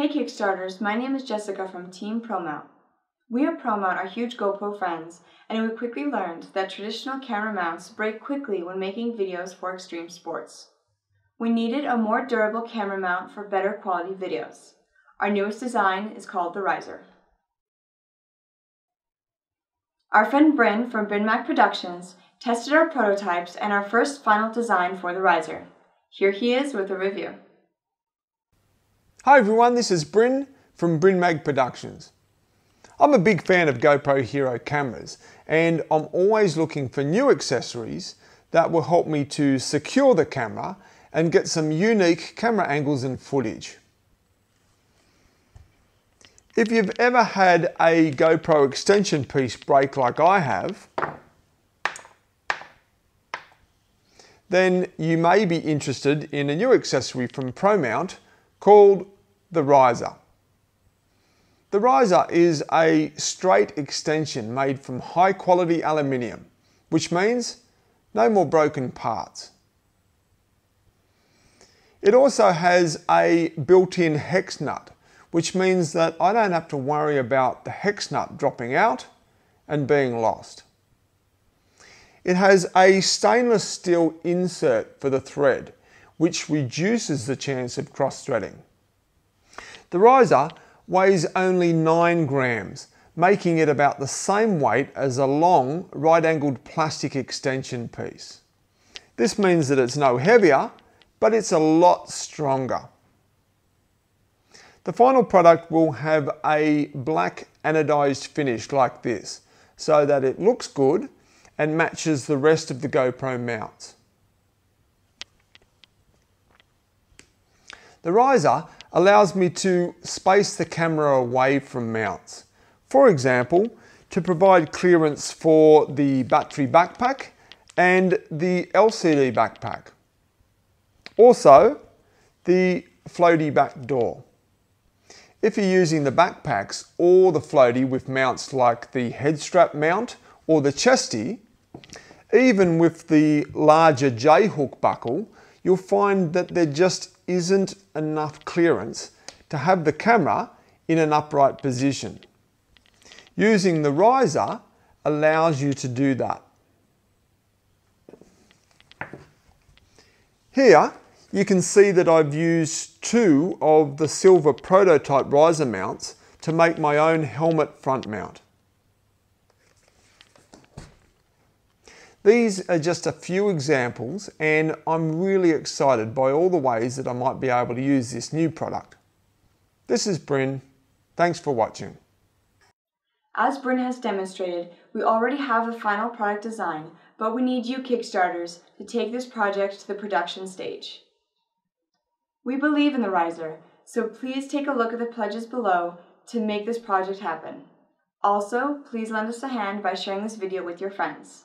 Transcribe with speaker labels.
Speaker 1: Hey Kickstarters, my name is Jessica from Team ProMount. We at ProMount are huge GoPro friends, and we quickly learned that traditional camera mounts break quickly when making videos for extreme sports. We needed a more durable camera mount for better quality videos. Our newest design is called the Riser. Our friend Bryn from BrynMag Productions tested our prototypes and our first final design for the Riser. Here he is with a review.
Speaker 2: Hi everyone, this is Bryn from BrynMag Productions. I'm a big fan of GoPro Hero cameras and I'm always looking for new accessories that will help me to secure the camera and get some unique camera angles and footage. If you've ever had a GoPro extension piece break like I have, then you may be interested in a new accessory from ProMount called the riser. The riser is a straight extension made from high quality aluminium, which means no more broken parts. It also has a built-in hex nut, which means that I don't have to worry about the hex nut dropping out and being lost. It has a stainless steel insert for the thread, which reduces the chance of cross-threading. The riser weighs only 9 grams, making it about the same weight as a long right-angled plastic extension piece. This means that it's no heavier, but it's a lot stronger. The final product will have a black anodized finish like this, so that it looks good and matches the rest of the GoPro mounts. The riser allows me to space the camera away from mounts. For example, to provide clearance for the battery backpack and the LCD backpack. Also, the floaty back door. If you're using the backpacks or the floaty with mounts like the head strap mount or the chesty, even with the larger J-hook buckle, you'll find that there just isn't enough clearance to have the camera in an upright position. Using the riser allows you to do that. Here you can see that I've used two of the silver prototype riser mounts to make my own helmet front mount. These are just a few examples and I'm really excited by all the ways that I might be able to use this new product. This is Bryn. Thanks for watching.
Speaker 1: As Bryn has demonstrated, we already have a final product design, but we need you Kickstarters to take this project to the production stage. We believe in the Riser, so please take a look at the pledges below to make this project happen. Also, please lend us a hand by sharing this video with your friends.